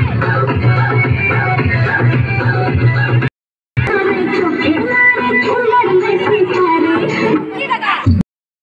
Hey!